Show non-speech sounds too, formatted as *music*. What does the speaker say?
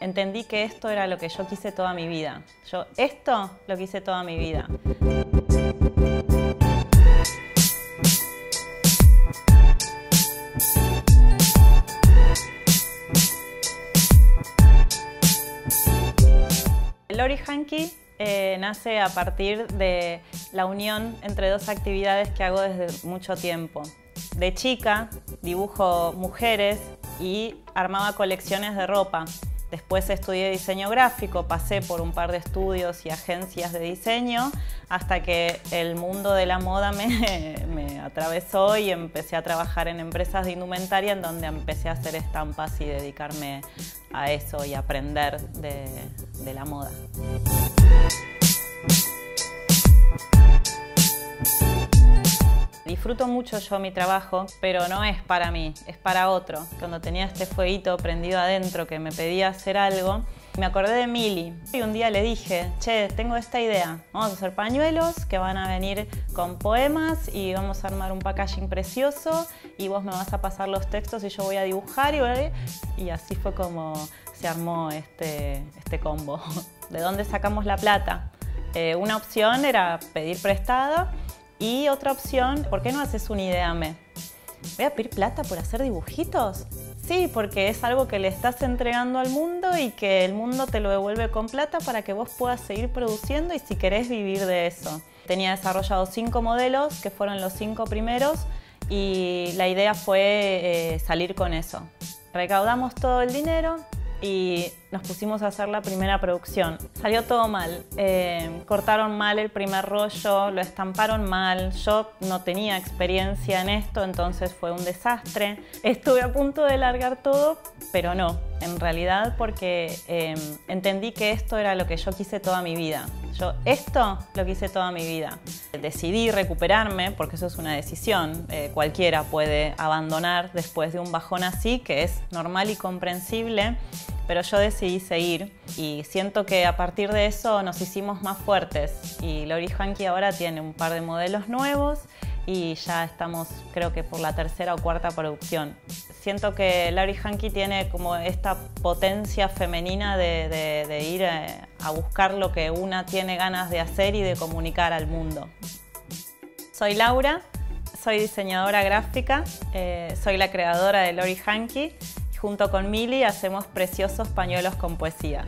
Entendí que esto era lo que yo quise toda mi vida. Yo esto lo quise toda mi vida. Lori Hanky eh, nace a partir de la unión entre dos actividades que hago desde mucho tiempo. De chica dibujo mujeres y armaba colecciones de ropa. Después estudié diseño gráfico, pasé por un par de estudios y agencias de diseño hasta que el mundo de la moda me, *laughs* atravesó y empecé a trabajar en empresas de indumentaria en donde empecé a hacer estampas y dedicarme a eso y aprender de, la moda. Disfruto mucho yo mi trabajo, pero no es para mí, es para otro. Cuando tenía este fueguito prendido adentro que me pedía hacer algo, me acordé de Mili y un día le dije, che, tengo esta idea, vamos a hacer pañuelos que van a venir con poemas y vamos a armar un packaging precioso y vos me vas a pasar los textos y yo voy a dibujar y, y así fue como se armó este, este combo. *laughs* ¿De dónde sacamos la plata? Eh, una opción era pedir prestada y otra opción, ¿por qué no haces un ideame? ¿Voy a pedir plata por hacer dibujitos? Sí, porque es algo que le estás entregando al mundo y que el mundo te lo devuelve con plata para que vos puedas seguir produciendo y si querés vivir de eso. Tenía desarrollado cinco modelos, que fueron los cinco primeros, y la idea fue eh, salir con eso. Recaudamos todo el dinero, y nos pusimos a hacer la primera producción. Salió todo mal. Eh, cortaron mal el primer rollo, lo estamparon mal. Yo no tenía experiencia en esto, entonces fue un desastre. Estuve a punto de largar todo, pero no. En realidad porque eh, entendí que esto era lo que yo quise toda mi vida. Yo esto lo quise toda mi vida. Decidí recuperarme, porque eso es una decisión. Eh, cualquiera puede abandonar después de un bajón así, que es normal y comprensible pero yo decidí seguir y siento que a partir de eso nos hicimos más fuertes y Lori Hanky ahora tiene un par de modelos nuevos y ya estamos creo que por la tercera o cuarta producción. Siento que Lori Hanky tiene como esta potencia femenina de, ir eh, a buscar lo que una tiene ganas de hacer y de comunicar al mundo. Soy Laura, soy diseñadora gráfica, eh, soy la creadora de Lori Hanky Junto con Mili hacemos preciosos pañuelos con poesía.